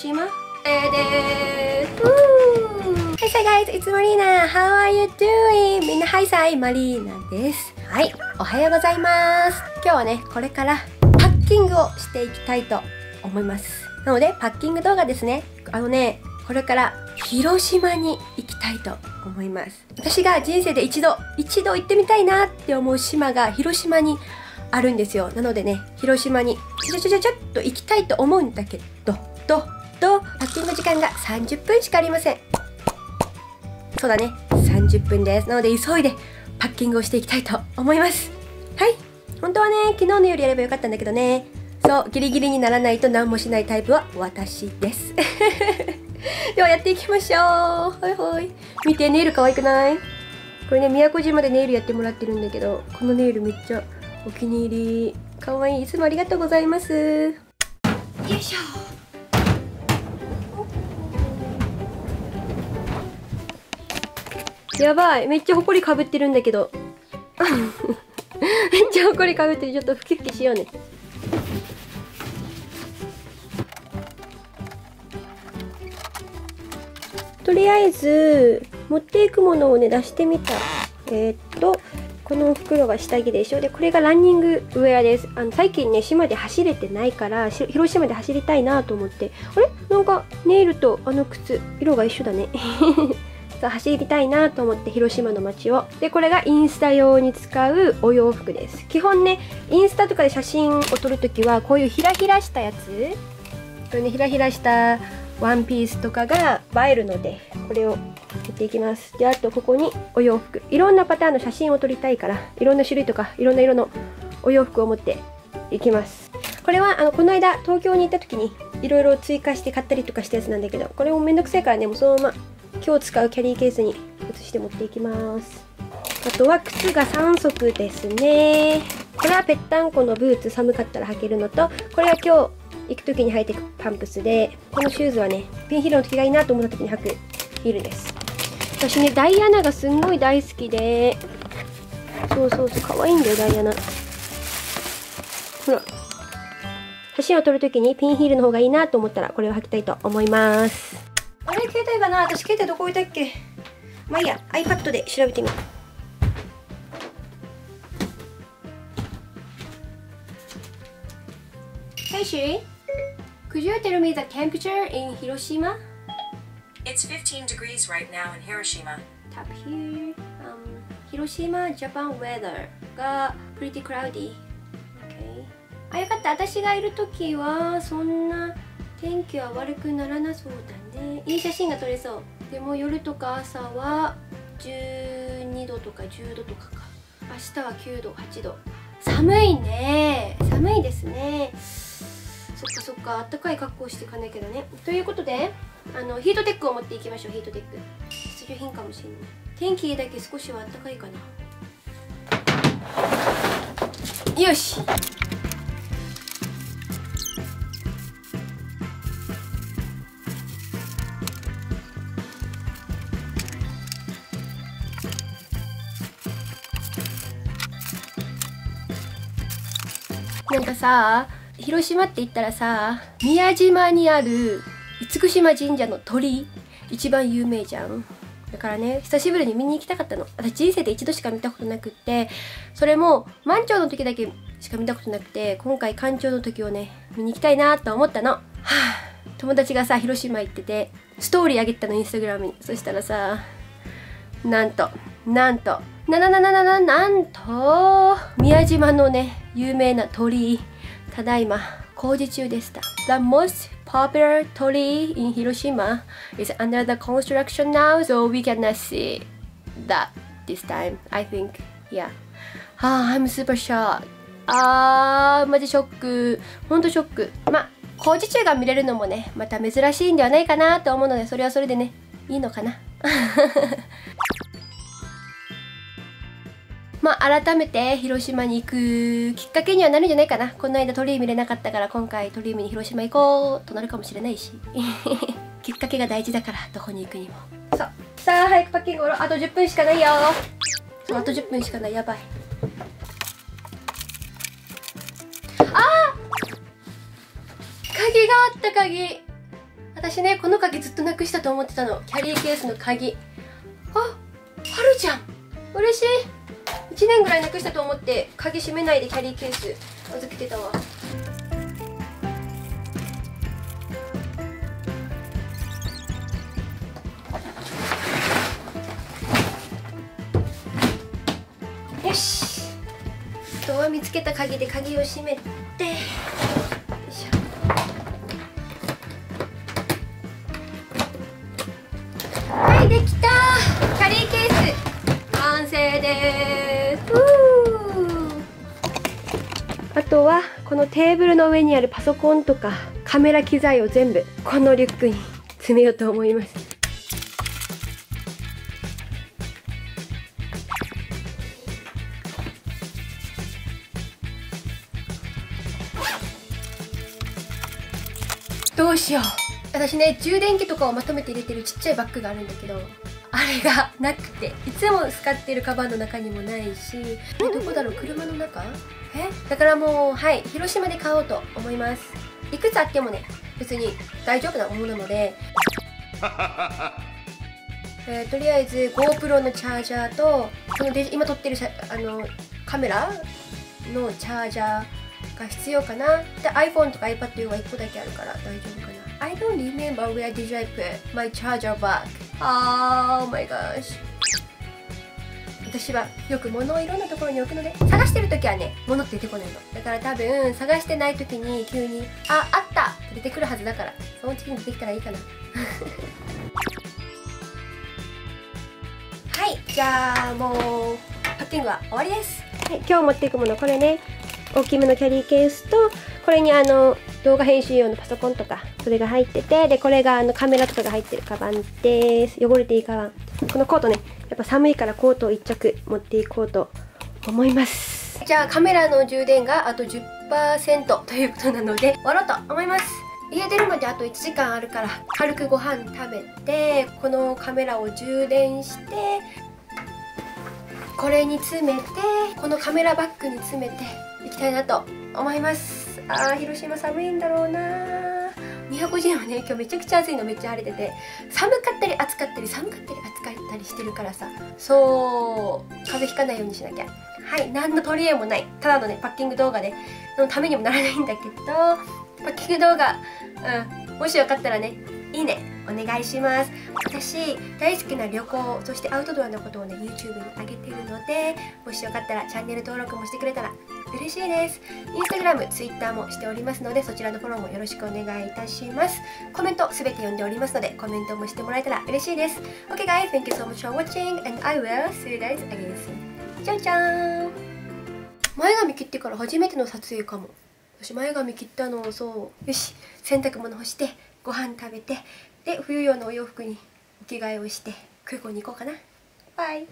島えーですー Hey guys, it's Marina. How are you doing? みんな Hi say マリーナです。はい、おはようございます。今日はね、これからパッキングをしていきたいと思います。なので、パッキング動画ですね。あのね、これから広島に行きたいと思います。私が人生で一度、一度行ってみたいなって思う島が広島にあるんですよ。なのでね、広島にちょちょちょちょっと行きたいと思うんだけど、と、と、パッキング時間が30分しかありません。そうだね、30分です。なので急いでパッキングをしていきたいと思います。はい。本当はね、昨日の夜やればよかったんだけどね。そう、ギリギリにならないと何もしないタイプは私です。ではやっていきましょう。はいはい。見て、ネイル可愛くない？これね、宮古島でネイルやってもらってるんだけど、このネイルめっちゃお気に入り。可愛い。いつもありがとうございます。よいしょ。やばい。めっちゃほこりかぶってるんだけど。めっちゃほこりかぶってる。ちょっとふきふきしようね。とりあえず持っていくものをね出してみた。えー、っとこの袋が下着でしょ。でこれがランニングウェアです。あの最近ね島で走れてないから広島で走りたいなと思って。あれ？なんかネイルとあの靴色が一緒だね。そう走りたいなと思って広島の街を。でこれがインスタ用に使うお洋服です。基本ねインスタとかで写真を撮るときはこういうひらひらしたやつ。これねひらひらしたワンピースとかが映えるのでこれをやっていきます。であとここにお洋服。いろんなパターンの写真を撮りたいからいろんな種類とかいろんな色のお洋服を持っていきます。これはあのこの間東京に行った時にいろいろ追加して買ったりとかしたやつなんだけどこれもめんどくさいからねもうそのまま今日使うキャリーケースに移して持っていきます。あとは靴が3足ですね。これはぺったんこのブーツ寒かったら履けるのとこれは今日行く時に履いていくパンプスでこのシューズはねピンヒールの時がいいなと思った時に履くヒールです。私ねダイアナがすんごい大好きでそうそうそう可愛いんだよダイアナ。ほら。写真を撮る時にピンヒールの方がいいなと思ったらこれを履きたいと思います。な私携帯どこ置いたっけまあいいや iPad で調べてみようはい、Siri Could you tell me the temperature in Hiroshima? It's 15 degrees right now in Hiroshima. Tap here um, Hiroshima Japan weather が pretty cloudy Okay あ、よかった私がいる時はそんな天気は悪くならなそうだね。いい写真が撮れそう。でも夜とか朝は12度とか10度とかか。明日は9度8度。寒いね。寒いですね。そっかそっか。あったかい格好していかないけどね。ということであのヒートテックを持っていきましょう。ヒートテック。必需品かもしれない。天気だけ少しはあったかいかな。よし。なんかさ広島って言ったらさ宮島にある厳島神社の鳥一番有名じゃん。だからね久しぶりに見に行きたかったの。私人生で一度しか見たことなくってそれも満潮の時だけしか見たことなくて今回干潮の時をね見に行きたいなと思ったの。はあ友達がさ広島行っててストーリーあげてたのインスタグラムに。そしたらさなんとなんとなななななななんと宮島のね有名な鳥居ただいま工事中でした The most popular 鳥居 in Hiroshima is under the construction now so we cannot see that this time I think yeah あ、I'm super shocked あーマジショックほんとショックまあ工事中が見れるのもねまた珍しいんではないかなと思うのでそれはそれでねいいのかなまあ改めて広島に行くきっかけにはなるんじゃないかな。この間鳥居見れなかったから今回鳥居見に広島行こうとなるかもしれないし。きっかけが大事だからどこに行くにも。そう。さあ早くパッキングあと10分しかないよ。そうあと10分しかない。やばい。あー！鍵があった鍵。私ねこの鍵ずっとなくしたと思ってたの。キャリーケースの鍵。あはるちゃん。嬉しい1年ぐらいなくしたと思って鍵閉めないでキャリーケース預けてたわ。よし。ドア見つけた鍵で鍵を閉めて。よいしょ。とはこのテーブルの上にあるパソコンとかカメラ機材を全部このリュックに詰めようと思います。どうしよう。私ね充電器とかをまとめて入れてるちっちゃいバッグがあるんだけど。あれがなくていつも使ってるカバンの中にもないしえどこだろう車の中？え？だからもうはい広島で買おうと思います。いくつあってもね別に大丈夫なものなので。えーとりあえず GoPro のチャージャーとこので今撮ってるあのカメラのチャージャーが必要かな。で iPhone とか iPad は1個だけあるから大丈夫かな I don't remember where did I put my charger back Oh my gosh. 私はよく物をいろんなところに置くので探してる時はね物って出てこないの。だから多分探してない時に急にああった!って出てくるはずだからその時に出てきたらいいかな。はいじゃあもうパッキングは終わりです、はい、今日持っていくものこれね。大きめのキャリーケースとこれにあの動画編集用のパソコンとかそれが入っててでこれがあのカメラとかが入ってるカバンです。汚れていいカバン。このコートねやっぱ寒いからコートを1着持っていこうと思います。じゃあカメラの充電があと10%ということなので終わろうと思います。家出るまであと1時間あるから軽くご飯食べてこのカメラを充電してこれに詰めてこのカメラバッグに詰めていきたいなと思います。あー広島寒いんだろうな宮古島はね今日めちゃくちゃ暑いの。めっちゃ晴れてて。寒かったり暑かったり寒かったり暑かったりしてるからさ。そう。風邪ひかないようにしなきゃ。はい。何の取り柄もない。ただのねパッキング動画で。のためにもならないんだけど。パッキング動画うん。もしよかったらねいいね。お願いします。私大好きな旅行そしてアウトドアのことをね YouTube に上げてるのでもしよかったらチャンネル登録もしてくれたら嬉しいです。インスタグラム、ツイッターもしておりますのでそちらのフォローもよろしくお願いいたします。コメントすべて読んでおりますのでコメントもしてもらえたら嬉しいです。OK guys, thank you so much for watching and I will see you guys again soon. じゃじゃーん前髪切ってから初めての撮影かも。私前髪切ったのそう。よし洗濯物干してご飯食べてで冬用のお洋服にお着替えをして空港に行こうかな。バイ